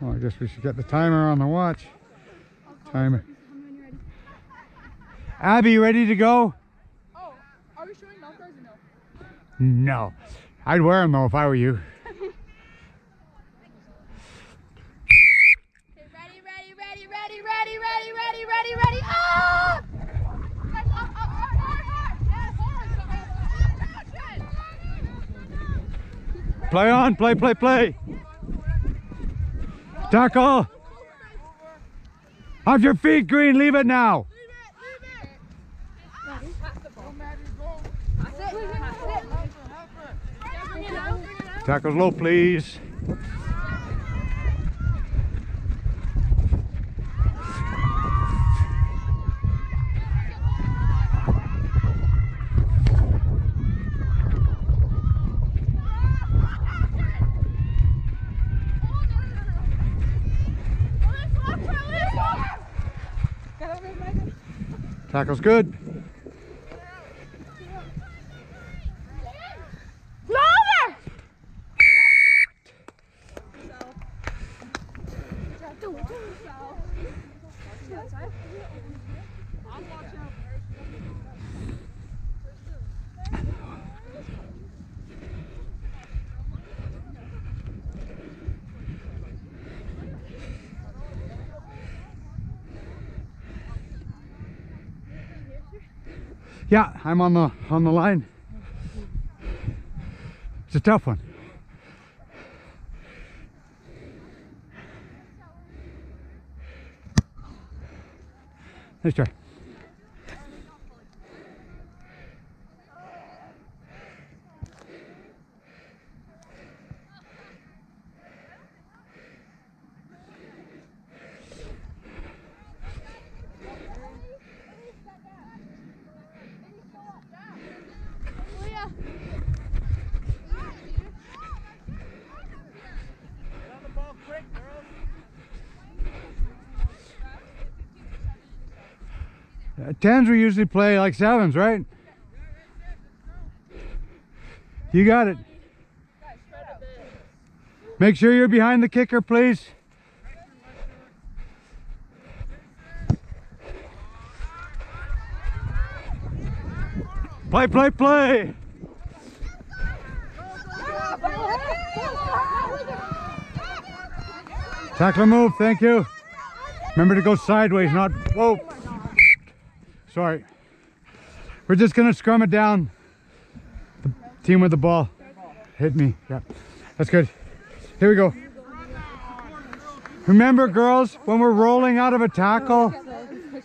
Well, I guess we should get the timer on the watch. Timer. Abby, you ready to go? Oh, are we showing mouth guards or no? No. I'd wear them though if I were you. Okay, ready, ready, ready, ready, ready, ready, ready, ready, ready. Ah! Play on, play, play, play. Tackle. Off your feet, Green. Leave it now. Tackles low, please. Tackle's good. Yeah, I'm on the on the line. It's a tough one. Nice try. Uh, Tens we usually play like sevens, right? You got it. Make sure you're behind the kicker, please. Play, play, play. Tackle move, thank you. Remember to go sideways, not, whoa. Sorry. We're just gonna scrum it down. The team with the ball. Hit me, yeah. That's good. Here we go. Remember girls, when we're rolling out of a tackle,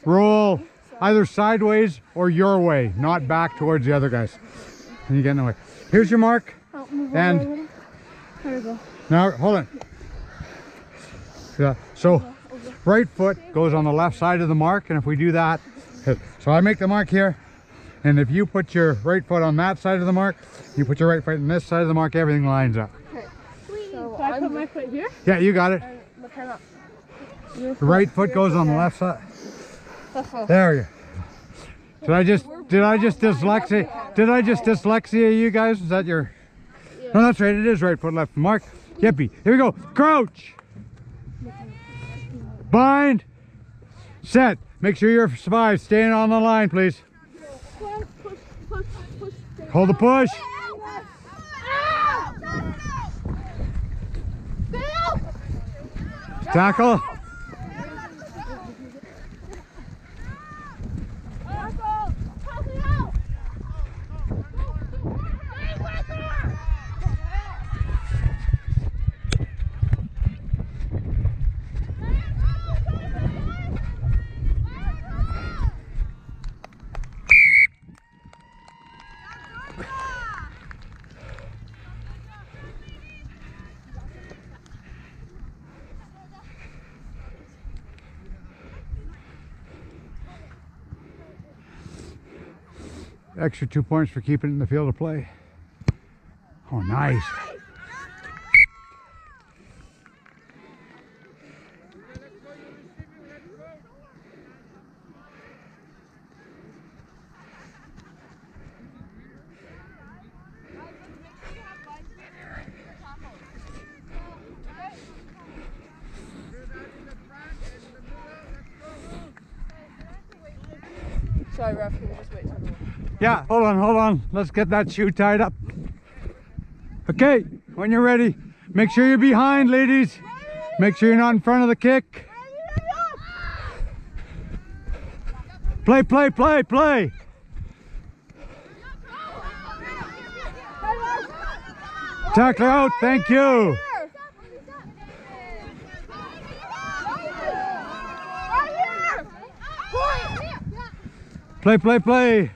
roll either sideways or your way, not back towards the other guys. And you get in the way. Here's your mark. And now, hold on. Yeah, so right foot goes on the left side of the mark, and if we do that. So I make the mark here, and if you put your right foot on that side of the mark, you put your right foot on this side of the mark, everything lines up. So I put my foot here. Yeah, you got it. Look. The right foot goes on the left side. There you go. Did I just did I just dyslexia? Did I just dyslexia you guys? Is that your No, that's right. It is right foot left mark. Yippee. Here we go. Crouch. Bind. Set. Make sure you're survive. Staying on the line, please. Hold the push. Tackle. Extra two points for keeping it in the field of play. Oh, nice. Sorry, ref. Can we just wait till the Yeah, hold on, hold on. Let's get that shoe tied up. Okay, when you're ready, make sure you're behind, ladies. Make sure you're not in front of the kick. Play, play, play, play. Tackler out, thank you. Play, play, play.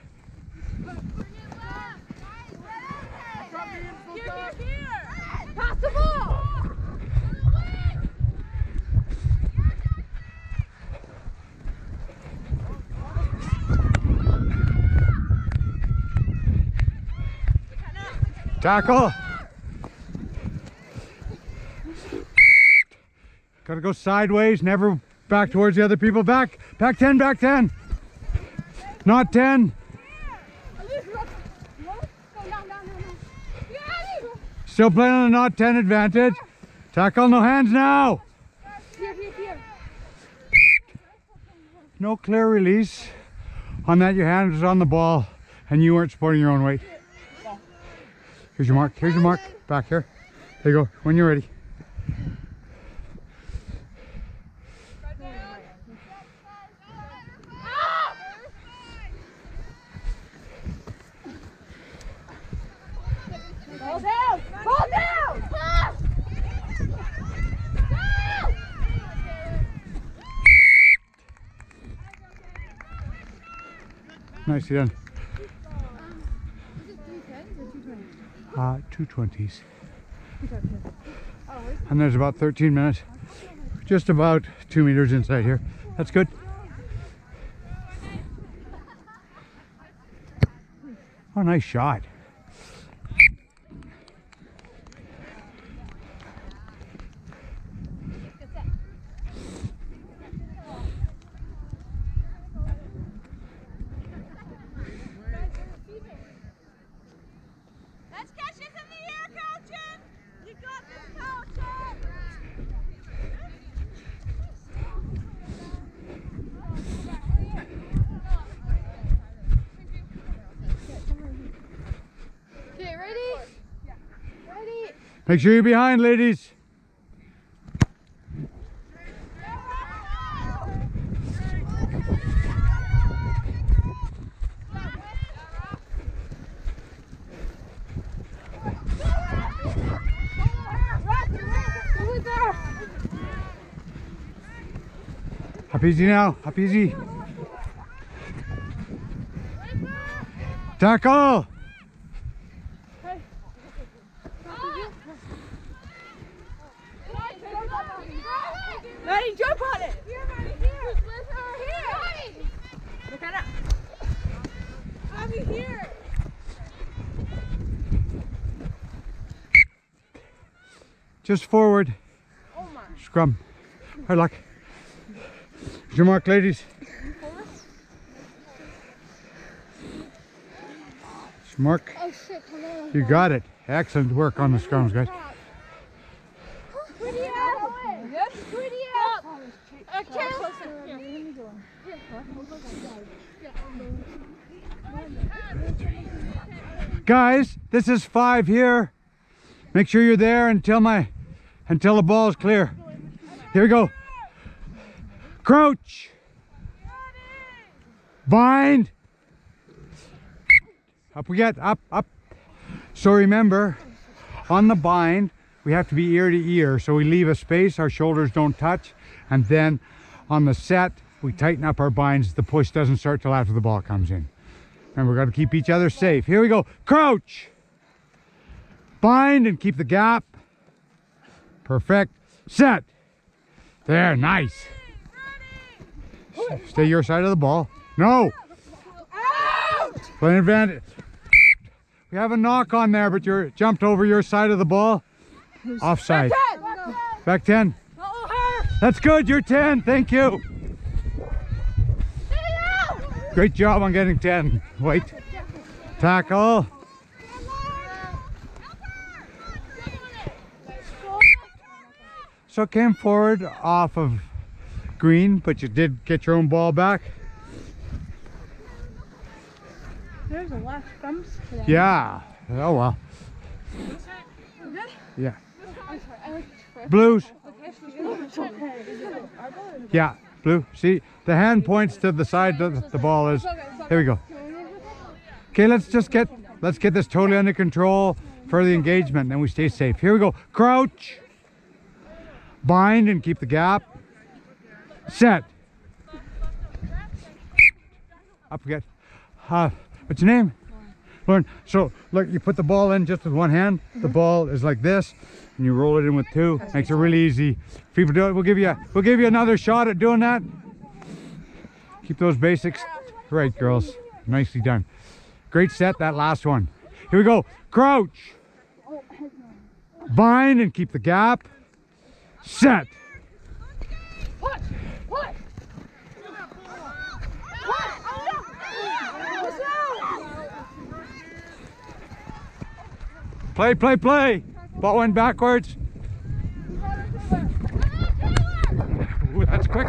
Tackle. Gotta go sideways, never back towards the other people. Back, back 10, back 10. Not 10. Still playing on a not 10 advantage. Tackle, no hands now. No clear release. On that, your hand was on the ball and you weren't supporting your own weight. Here's your mark. Here's your mark. Back here. There you go. When you're ready. Down! Ball down! Nicely done. Uh, two twenties. And there's about 13 minutes. Just about two meters inside here. That's good. Oh, nice shot. Let's catch this in the air, Carlton! You got this, Carlton! Okay, ready? Ready? Make sure you're behind, ladies. Up easy now. Up easy. Tackle. Maddie, jump on it! Look at it! here! Just forward. Scrum. Hard luck. Your mark, ladies. Mark. Oh shit. You got it. Excellent work on the scrums, guys. Pretty up! Yes, pretty up! Okay. Guys, this is five here. Make sure you're there until my until the ball is clear. Here we go. Crouch. Bind. Up we get, up, up. So remember, on the bind, we have to be ear to ear. So we leave a space, our shoulders don't touch. And then on the set, we tighten up our binds. The push doesn't start till after the ball comes in. And we're going to keep each other safe. Here we go. Crouch. Bind and keep the gap. Perfect. Set. There, nice. Stay your side of the ball. No. Out. Play an advantage. We have a knock on there, but you're jumped over your side of the ball. Offside. Back 10. That's good. You're 10. Thank you. Great job on getting 10. Wait. Tackle. So it came forward off of green, but you did get your own ball back. There's a lot of today. Yeah. Oh well. Good? Yeah. I'm sorry. I like Blues. Yeah. Blue. See, the hand points to the side that the ball is. Here we go. Okay, let's just get let's get this totally under control for the engagement, and we stay safe. Here we go. Crouch. Bind and keep the gap. Set. Up again. Uh, what's your name? Lauren. So look, you put the ball in just with one hand. The ball is like this, and you roll it in with two. Makes it really easy. If people do it, we'll give you a, we'll give you another shot at doing that. Keep those basics right, girls. Nicely done. Great set that last one. Here we go. Crouch. Bind and keep the gap. Set. What? What? What? Play, play, play. Ball went backwards. Ooh, that's quick.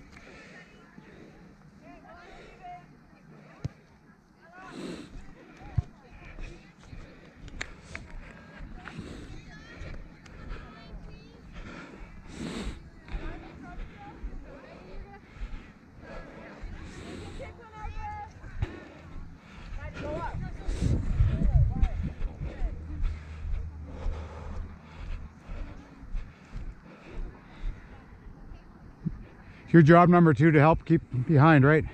Your job number two to help keep behind, right?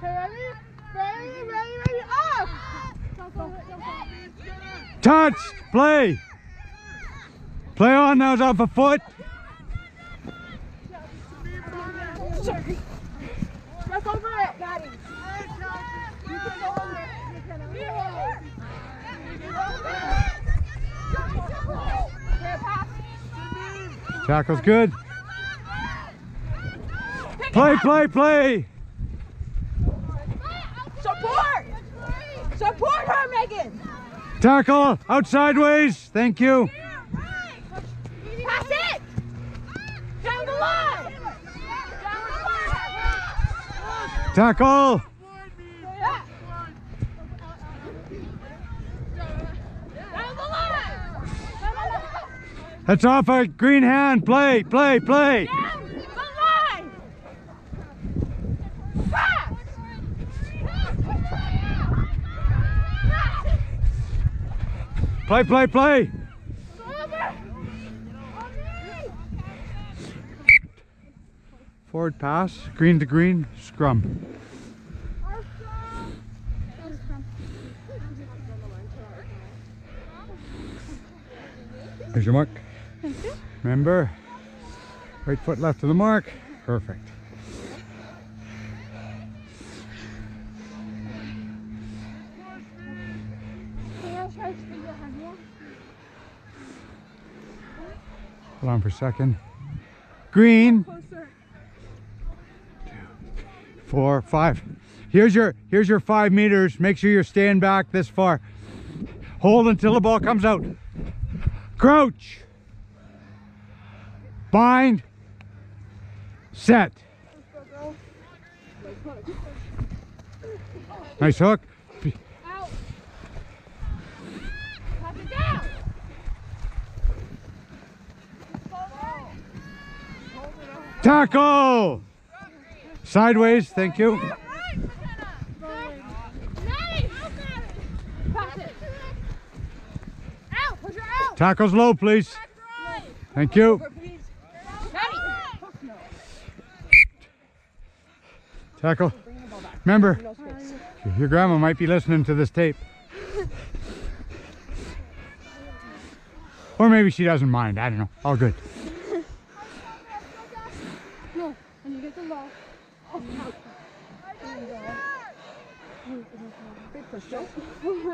Ready? Ready, ready! Touch! Play! Play on it's off a foot. Sorry. Over it. You can it. Tackle's good. Play, play, play! Support! Support her, Megan! Tackle! Out sideways! Thank you. Pass it! Down the line! Down the line! Tackle! Yeah. Down the line! That's off a green hand. Play, play, play. Down the line! Pass! Play, play, play. Forward pass, green to green, scrum. Here's your mark. Remember, right foot left of the mark. Perfect. Hold on for a second. Green. Four, five. Here's your here's your five meters. Make sure you're staying back this far. Hold until the ball comes out. Crouch. Bind. Set. Nice hook. Out! Pass it down! Tackle. Sideways. Thank you. Tackles low, please. Thank you. Tackle. Remember, your grandma might be listening to this tape. Or maybe she doesn't mind. I don't know. All good. No, and you get the ball.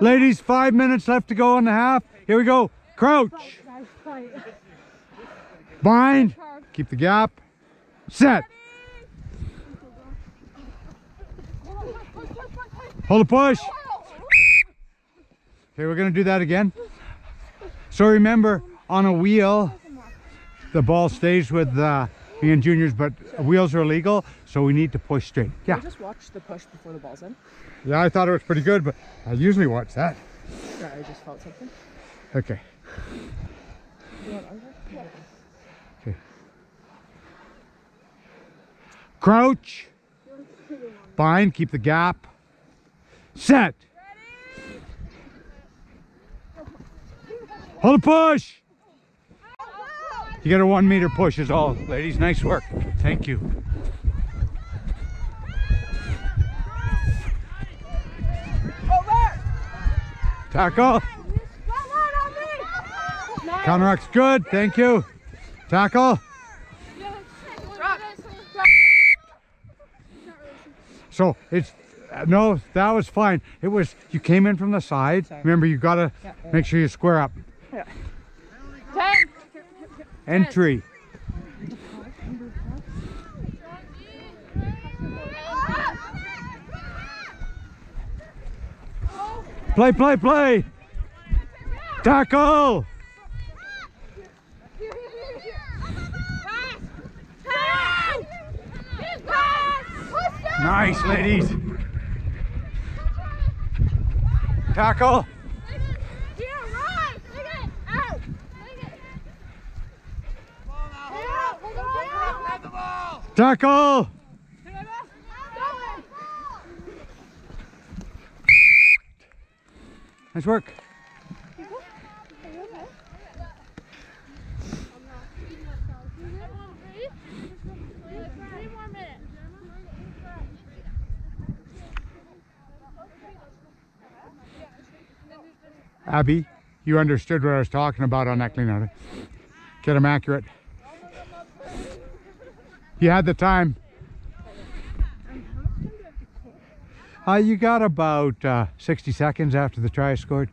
Ladies, five minutes left to go in the half. Here we go. Crouch. Bind. Keep the gap. Set. Hold a push. Okay, we're gonna do that again. So remember, on a wheel, the ball stays with uh, me and juniors, but wheels are illegal, so we need to push straight. Yeah, I just watched the push before the ball's in. yeah, I thought it was pretty good, but I usually watch that. Yeah, I just felt something. Okay. You want under? Okay. Crouch. Bind, keep the gap. Set. Ready? Hold a push. You got a one meter push is all, ladies. Nice work. Thank you. Tackle. Counteract's good. Thank you. Tackle. So it's no, that was fine. It was you came in from the side. Remember, you gotta make sure you square up. Entry. Play, play, play. Tackle. Nice, ladies. Tackle. Tackle. Nice work. Abby, you understood what I was talking about on that clean out. Get them accurate. You had the time. Uh, you got about uh, 60 seconds after the try scored.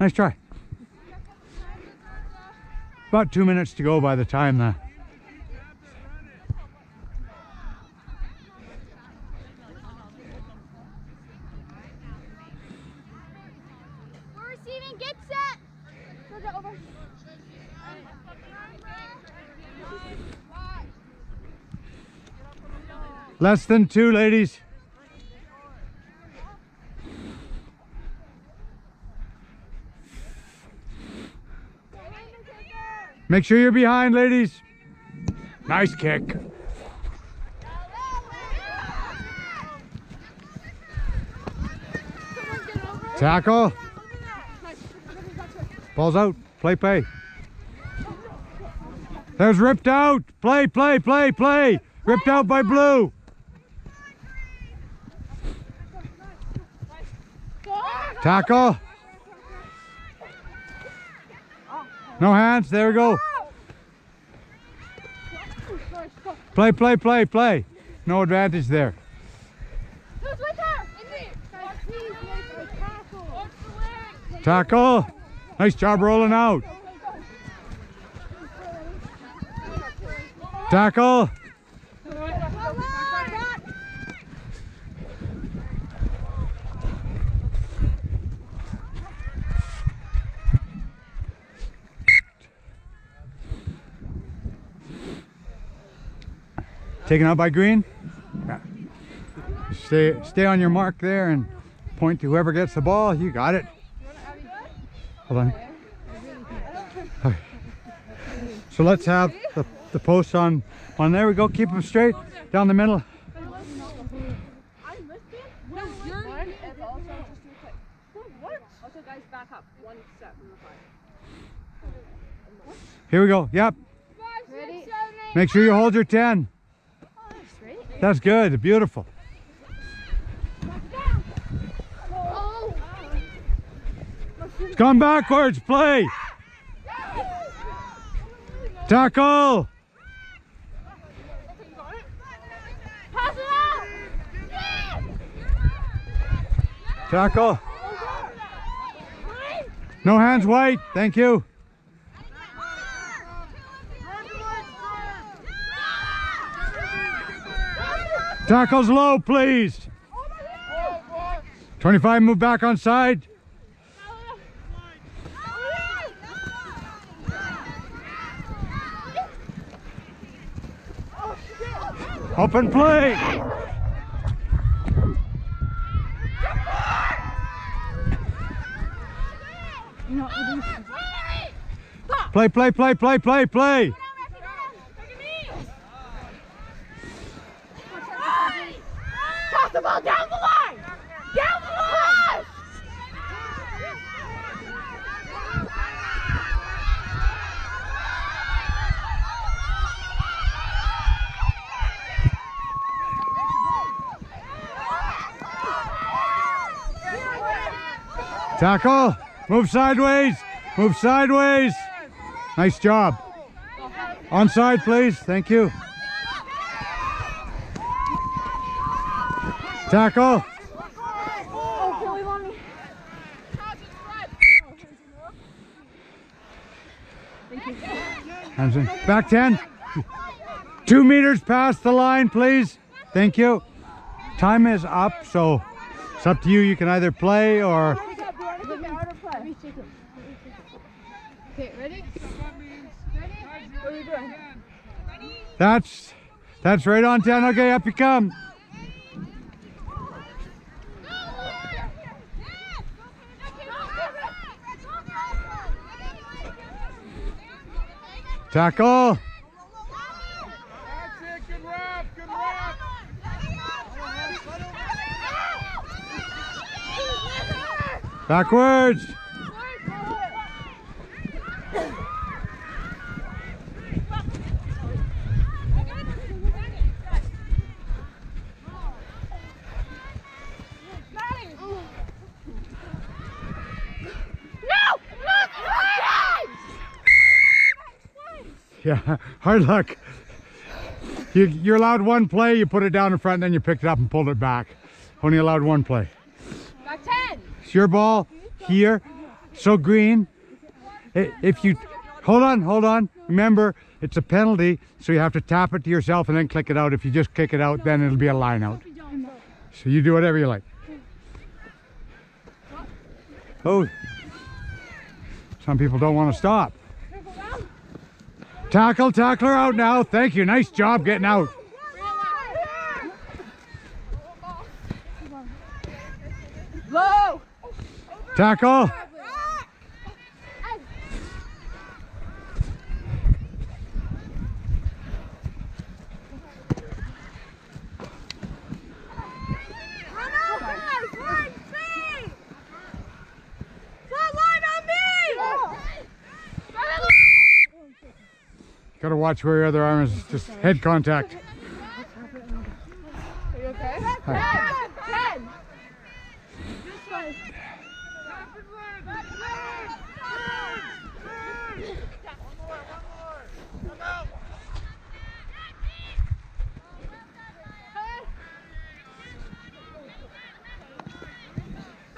Nice try. About two minutes to go by the time the We're receiving. Get set. Less than two, ladies. Make sure you're behind, ladies. Nice kick. Tackle. Ball's out. Play, play. There's ripped out. Play, play, play, play. Ripped out by blue. Tackle. No hands. There we go. Play, play, play, play. No advantage there. Tackle. Nice job rolling out. Tackle. Taken out by Green. Yeah. Stay, stay on your mark there and point to whoever gets the ball. You got it. Hold on. So let's have the, the posts on, on there we go. Keep them straight down the middle. Also, guys, back up one step from the five. Here we go. Yep. Make sure you hold your 10. That's good, beautiful. It's gone backwards, play. Tackle. Tackle. No hands white. thank you. Tackles low, please. 25, move back on side. Open play. Play, play, play, play, play, play. Toss the ball down the line! Down the line! Tackle. Move sideways. Move sideways. Nice job. Onside, please. Thank you. Tackle. In. Back 10. Two meters past the line, please. Thank you. Time is up, so it's up to you. You can either play or Okay, ready? What are you doing? that's that's right on 10. Okay, up you come. Tackle. Backwards. Yeah, hard luck. You, you're allowed one play, you put it down in front, and then you picked it up and pulled it back. Only allowed one play. Back 10. It's your ball here, so green. If you, hold on, hold on. Remember, it's a penalty, so you have to tap it to yourself and then click it out. If you just kick it out, then it'll be a line out. So you do whatever you like. Oh, some people don't want to stop. Tackle, tackler out now. Thank you. Nice job getting out. Low! Tackle. Run out, guys! Run! Front line on me! Got to watch where your other arm is. Just head contact. Are you okay? Hi.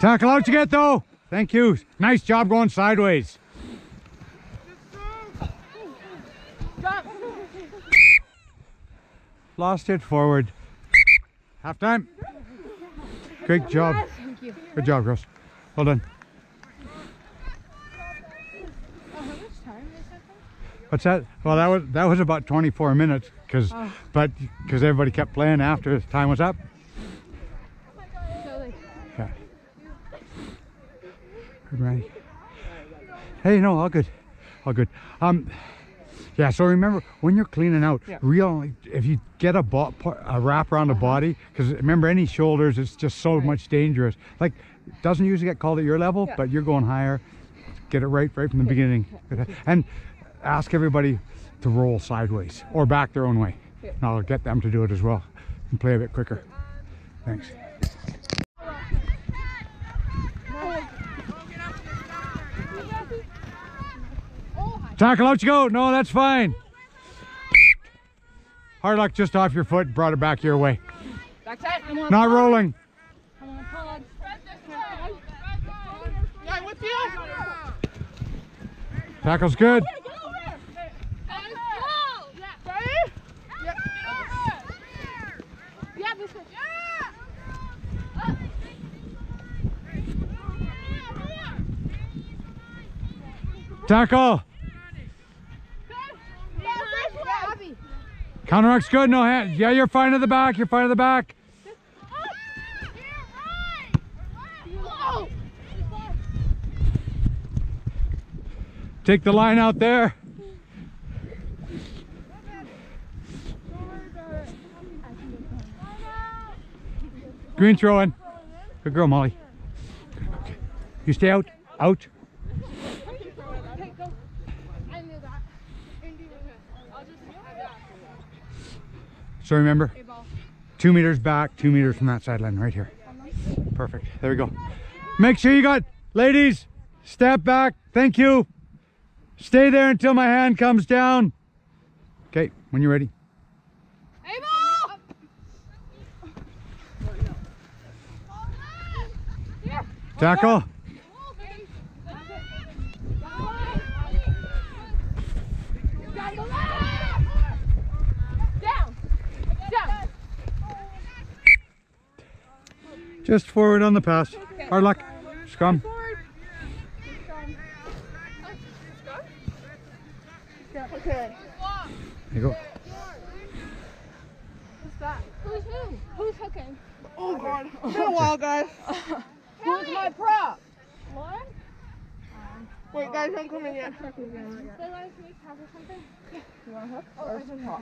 Tackle out you get though. Thank you. Nice job going sideways. Lost it forward. Half time. Great job. Good job, girls. Well done. What's that? Well, that was that was about 24 minutes, because oh. but because everybody kept playing after time was up. Yeah. Good. Hey, no, all good, all good. Um, yeah. So remember when you're cleaning out, real if you get a, a wrap around the body, because remember any shoulders, it's just so much dangerous. Like, doesn't usually get called at your level, but you're going higher. Get it right, right from the beginning, and ask everybody to roll sideways or back their own way. And I'll get them to do it as well and play a bit quicker. Thanks. Tackle out you go. No, that's fine. Hard luck just off your foot, brought it back your way. Back 10. Not rolling. Come on. Yeah, with you. Tackle's good. Ready? Yeah. Yeah, this one. Tackle. Countermark's good. No hand. Yeah, you're fine at the back. You're fine at the back. Take the line out there. Green throwing. Good girl, Molly. Okay. You stay out. Out. I knew that. So remember, two meters back, two meters from that sideline right here. Perfect. There we go. Make sure you got, ladies, step back. Thank you. Stay there until my hand comes down. Okay, when you're ready. Tackle. Just forward on the pass. Hard luck. Scrum. Okay. There you go. Who's who? Who's hooking? Oh god. It's been a while, guys. Who's my prop? Lauren? Wait, guys, don't come in yet. They let us make half or something? Oh, oh,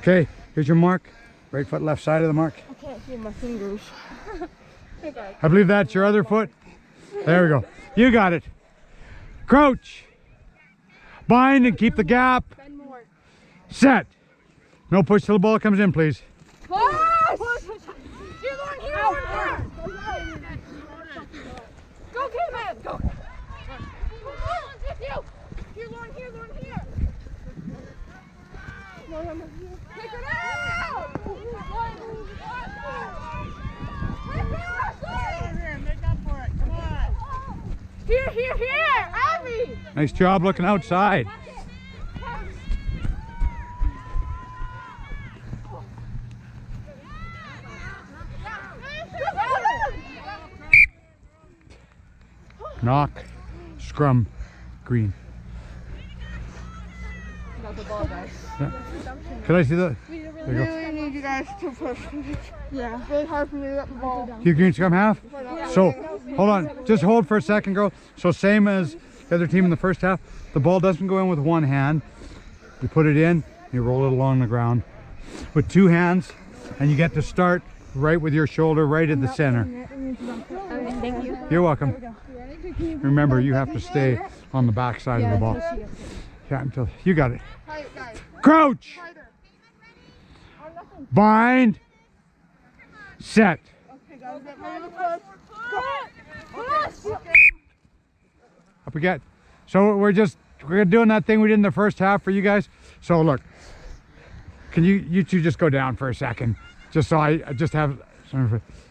okay, here's your mark. Right foot, left side of the mark. I can't see my fingers. I believe that's your other foot. There we go. You got it. Crouch. Bind and keep the gap. Set. No push till the ball comes in, please. Push! You're going here, Lauren, here! Go, Cayman! Go! Lauren's with you! Here, Lauren, here, Lauren, here! Pick it out! Lauren, Lauren, Here, here, here! Abby! Nice job looking outside. Knock. Scrum. Green. Yeah. Can I see that? There you really need you guys to push. Yeah. It's really hard for me to get the ball. You green scrum half? So, hold on. Just hold for a second, girl. So same as the other team in the first half. The ball doesn't go in with one hand. You put it in, you roll it along the ground with two hands, and you get to start right with your shoulder right at the center. Thank you. You're welcome. Remember, you have to stay on the back side of the ball. Yeah, until you got it. Crouch. Bind. Set. Okay, guys, get ready to push. Up we get. So we're just we're doing that thing we did in the first half for you guys. So look, can you you two just go down for a second, just so I, just have.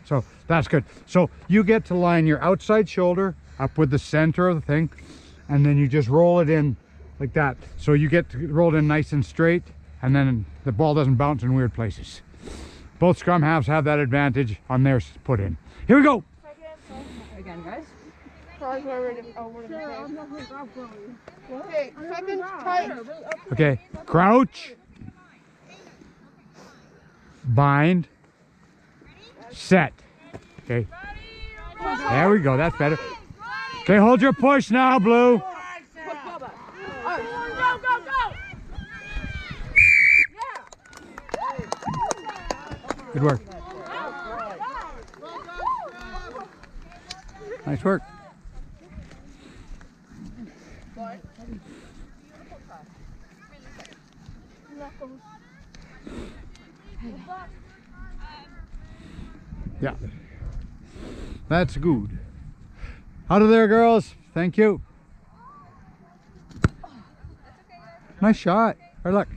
So that's good. So you get to line your outside shoulder up with the center of the thing, and then you just roll it in like that. So you get to roll it in nice and straight, and then the ball doesn't bounce in weird places. Both scrum halves have that advantage on their put in. Here we go. Again, guys. Sorry, we're ready. Oh, we're ready. Okay, second tight. Okay, crouch, bind, set. Okay, there we go. That's better. Okay, hold your push now, Blue. Go, go, go! Good work. Nice work. Yeah. That's good. Out of there, girls. Thank you. Nice shot. Hard luck.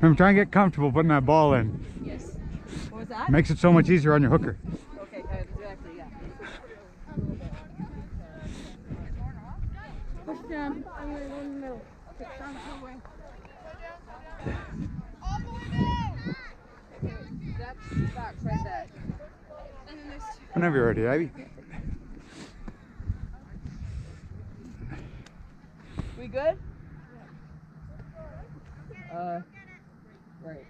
Remember, trying to get comfortable putting that ball in. Yes. What was that? Makes it so much easier on your hooker. Okay, exactly, yeah. Push down. I'm gonna go in the middle. Push down the way. That's box right there. And then there's two. Whenever you're ready, Ivy. We good? Uh, right.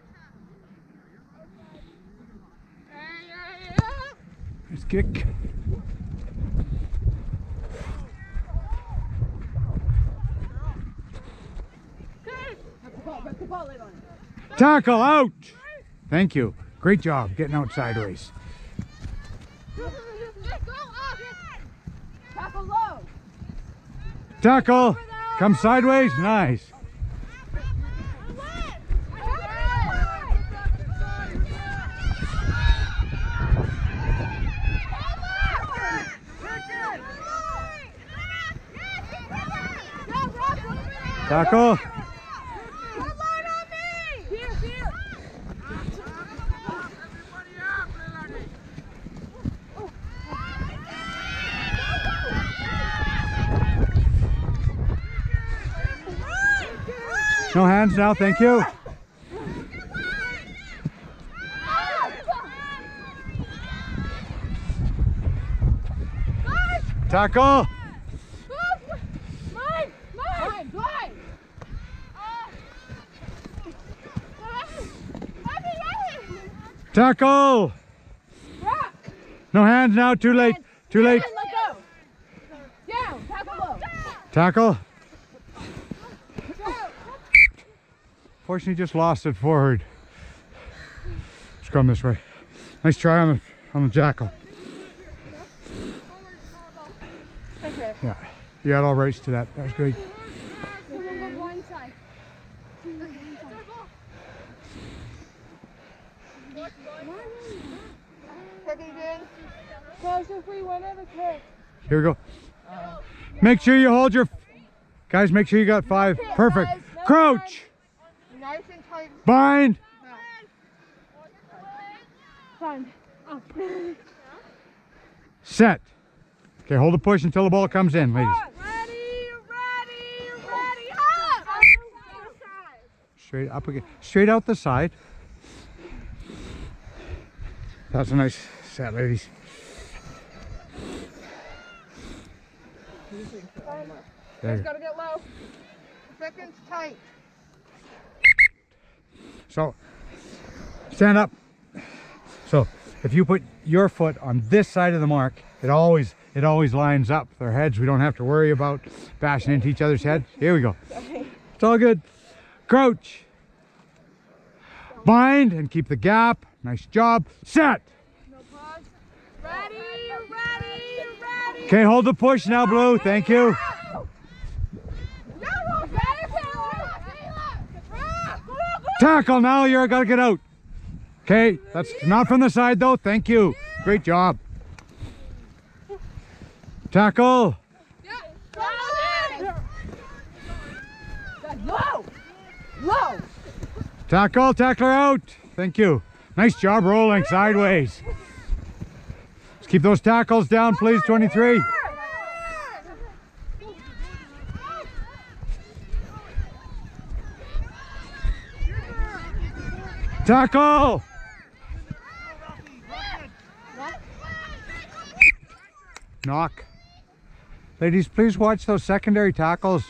Nice kick. Put the ball, put the ball in on it. Tackle out. Thank you. Great job getting out sideways. Tackle. Come sideways. Nice. Tackle. No hands now. Thank you. Tackle. Tackle. Ruck! No hands now. Too late. Too late. Go! Down! Tackle! Tackle. Fortunately, just lost it forward. Let's this way. Nice try on the on the jackal. Yeah, you had all rights to that. That was great. One side. Second in. Close if we win it, okay. Here we go. Make sure you hold your guys. Make sure you got five. Perfect. Crouch. Nice and. Bind. Set. Okay, hold the push until the ball comes in, ladies. Ready, ready, ready, up! Straight up again. Straight out the side. That's a nice set, ladies. There. Gotta get low. Seconds tight. So, stand up. So, if you put your foot on this side of the mark, it always it always lines up. Their heads, we don't have to worry about bashing into each other's head. Here we go. It's all good. Crouch. Bind and keep the gap. Nice job. Set. Ready, ready, ready. Okay, hold the push now, Blue. Thank you. Tackle now. You're gotta get out. Okay, that's not from the side though. Thank you. Great job. Tackle. Low! Low! Tackle. Tackler out. Thank you. Nice job rolling sideways. Keep those tackles down, please. 23. Tackle. Knock. Ladies, please watch those secondary tackles.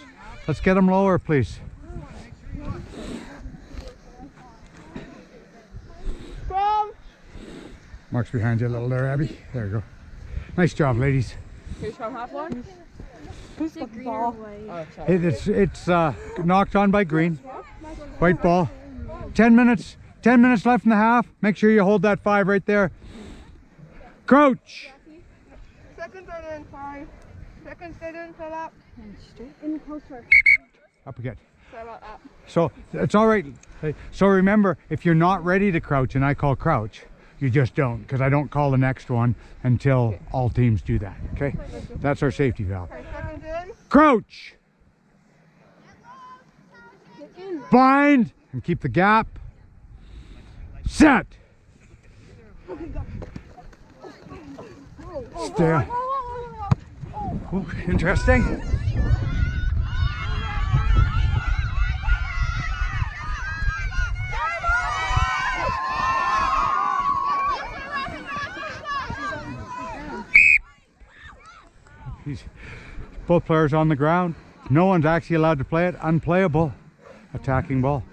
Let's get them lower, please. From Mark's behind you a little there, Abby. There you go. Nice job, ladies. Here's from half one. who's the ball? Oh. It, it's it's uh, knocked on by green. White ball. Ten minutes. Ten minutes left in the half. Make sure you hold that five right there. Crouch. Second dead in, sorry. Second dead in, fill up. Up again. Sorry about that. So it's all right. So remember, if you're not ready to crouch and I call crouch, you just don't because I don't call the next one until all teams do that. Okay? That's our safety valve. Okay, second in. Crouch. Bind and keep the gap. Set. Stay. Ooh, interesting. He's both players on the ground. No one's actually allowed to play it. Unplayable. Attacking ball.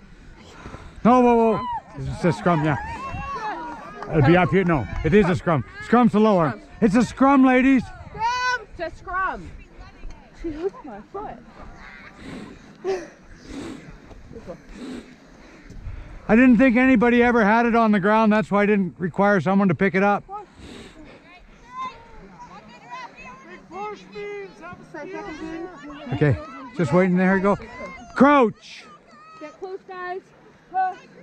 No, whoa, whoa. It's a scrum, yeah. It'll be up here. No, it is a scrum. Scrum's the lower. It's a scrum, ladies. Scrum. It's a scrum. She hooked my foot. I didn't think anybody ever had it on the ground. That's why I didn't require someone to pick it up. Okay, just waiting. There we go. Crouch. Get close, guys.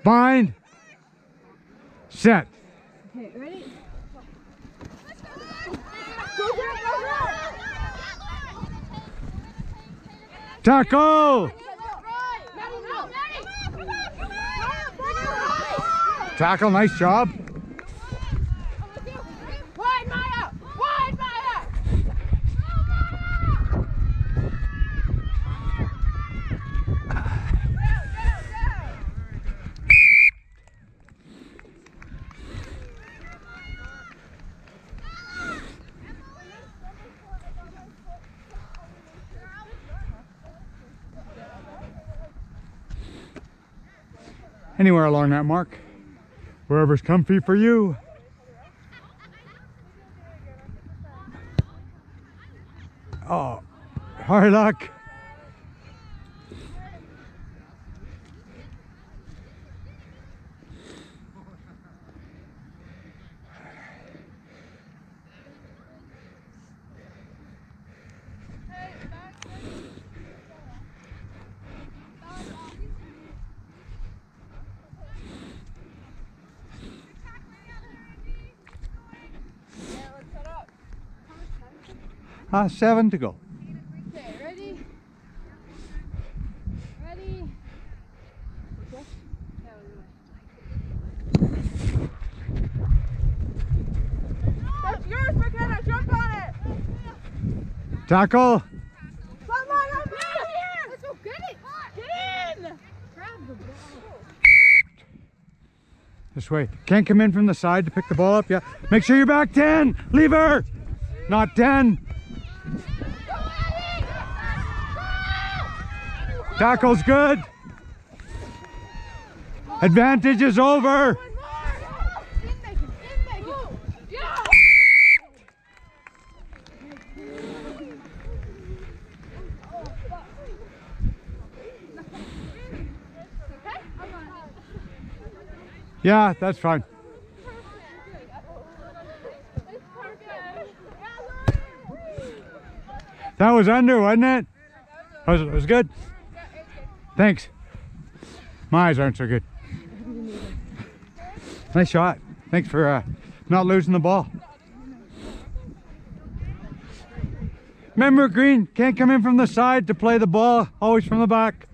Bind. Set. Okay, ready? Tackle. Tackle. Nice job. Anywhere along that mark. Wherever's comfy for you. Oh, hard luck. Ah, seven to go. Okay, ready? Ready? That's yours, McKenna. Jump on it. Tackle. This way. Can't come in from the side to pick the ball up. Yeah. Make sure you're back 10. Leave her. Not 10. Tackle's good. Advantage is over. Yeah! That's fine. That was under, wasn't it? Was was good? Thanks. My eyes aren't so good. Nice shot. Thanks for uh, not losing the ball. Remember, Green can't come in from the side to play the ball, always from the back.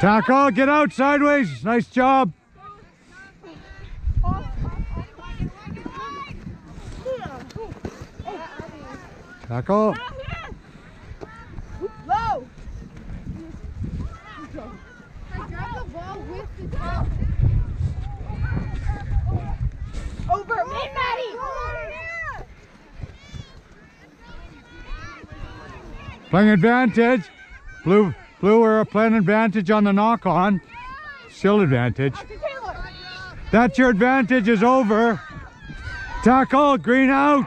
Tackle, get out sideways. Nice job. Tackle. Low. Over. In, Maddie. Playing advantage. Blue, Blue are playing advantage on the knock on. Still advantage. That's your advantage is over. Tackle, green out.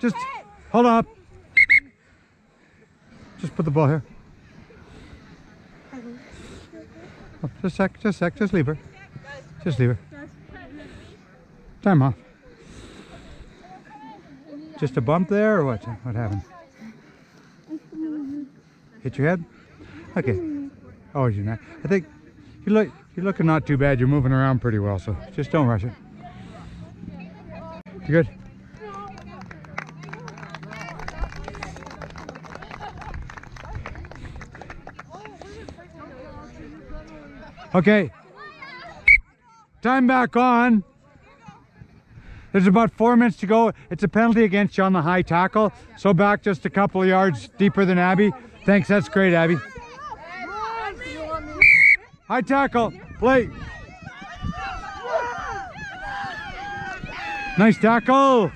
Just hold up. Just put the ball here. Oh, just a sec, just a sec, just leave her. Just leave her. Time off. Just a bump there or what? What happened? Hit your head? Okay. Oh, you're not. I think you look you're looking not too bad. You're moving around pretty well, so just don't rush it. You good? Okay. Time back on. There's about four minutes to go. It's a penalty against you on the high tackle. So back just a couple of yards deeper than Abby. Thanks, that's great, Abby. High tackle. Play. Nice tackle.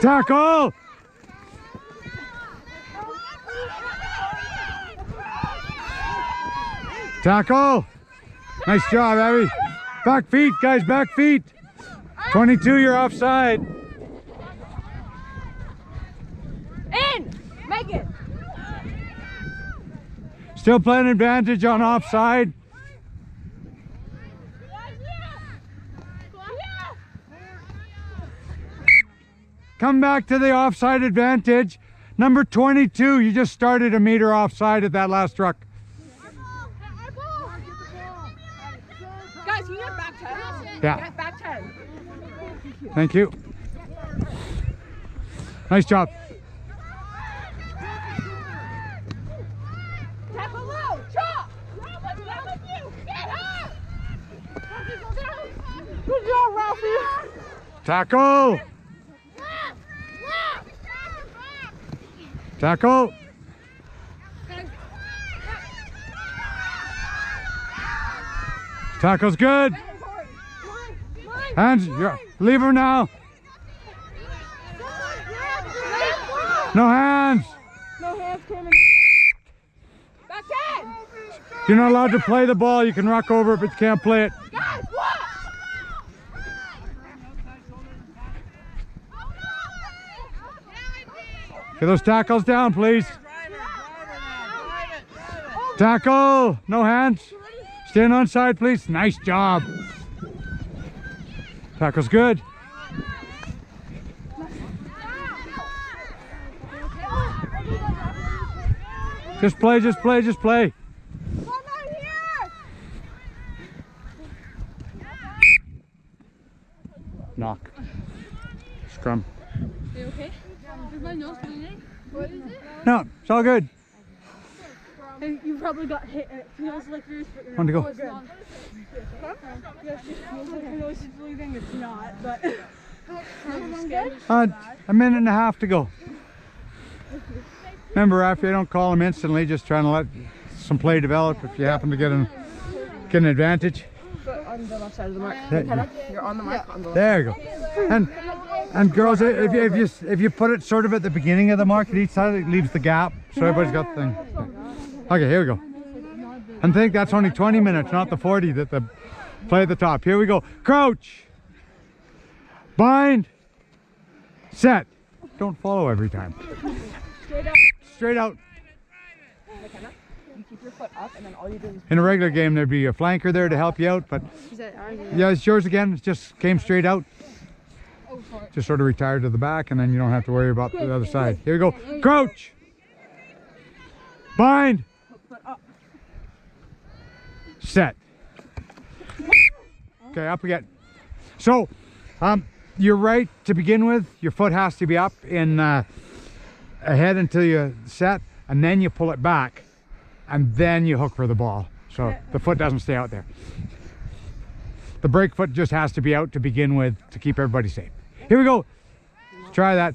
Tackle. Tackle. Nice job, Abby. Back feet, guys, back feet. 22, you're offside. In! Megan! Still playing advantage on offside. Come back to the offside advantage. Number 22, you just started a meter offside at that last truck. Guys, can you get back 10? Yeah, Get back 10. thank you. Nice job. Tackle low! Chop! Down with you! Get up! Good job, Ralphie! Tackle. Tackle. Tackle's good. Hands, you're, leave her now. No hands. No hands came in. Back 10. You're not allowed to play the ball. You can ruck over it, but you can't play it. Guys, what? Get those tackles down, please. Tackle. No hands. Stand on side, please. Nice job. Tackle's good. Just play, just play, just play. Come out here! Knock. Scrum. You okay? Is my nose bleeding? What is it? No, it's all good. You probably got hit and it feels like yours, but you're On to go. good. Yes, it feels like your nose is bleeding. It's not, but. Uh, a minute and a half to go. Remember, after you don't call them instantly, just trying to let some play develop if you happen to get an, get an advantage. But on the left side of the mark. There, You're on the mark. On the there you go. And and girls, if you, if you if you put it sort of at the beginning of the mark at each side, it leaves the gap, so everybody's got the thing. Okay, here we go. And think that's only 20 minutes, not the 40 that the play at the top. Here we go. Crouch. Bind. Set. Don't follow every time. Straight out. Straight out. McKenna, you keep your foot up and then all you do is In a regular game, there'd be a flanker there to help you out, but yeah, it's yours again. It just came straight out. Just sort of retired to the back, and then you don't have to worry about the other side. Here we go. Crouch. Bind. Set. Okay, up again. So, um, you're right to begin with. Your foot has to be up in uh, ahead until you set, and then you pull it back, and then you hook for the ball. So the foot doesn't stay out there. The brake foot just has to be out to begin with to keep everybody safe. Here we go. Let's try that.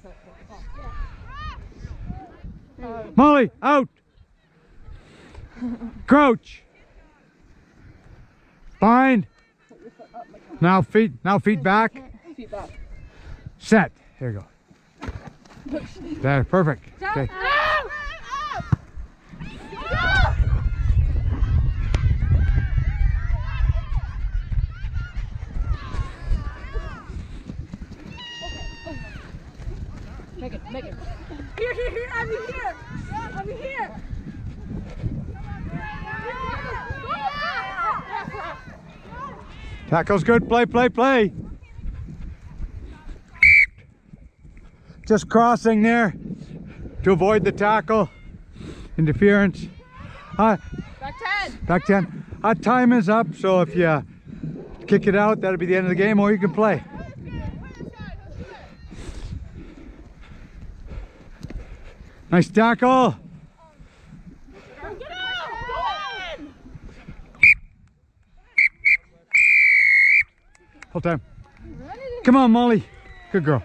Molly, out. Crouch. Bind. Now feet, now feet back. Feet back. Set. Here you go. There, perfect. Okay. Megan, Megan. Here, here, here, I'm here. I'm here. Tackle's good. Play, play, play. Just crossing there to avoid the tackle. Interference. Uh, Back 10. back 10. Our time is up, so if you kick it out, that'll be the end of the game, or you can play. Nice tackle. Get out! Go in! Full time. Come on, Molly. Good girl.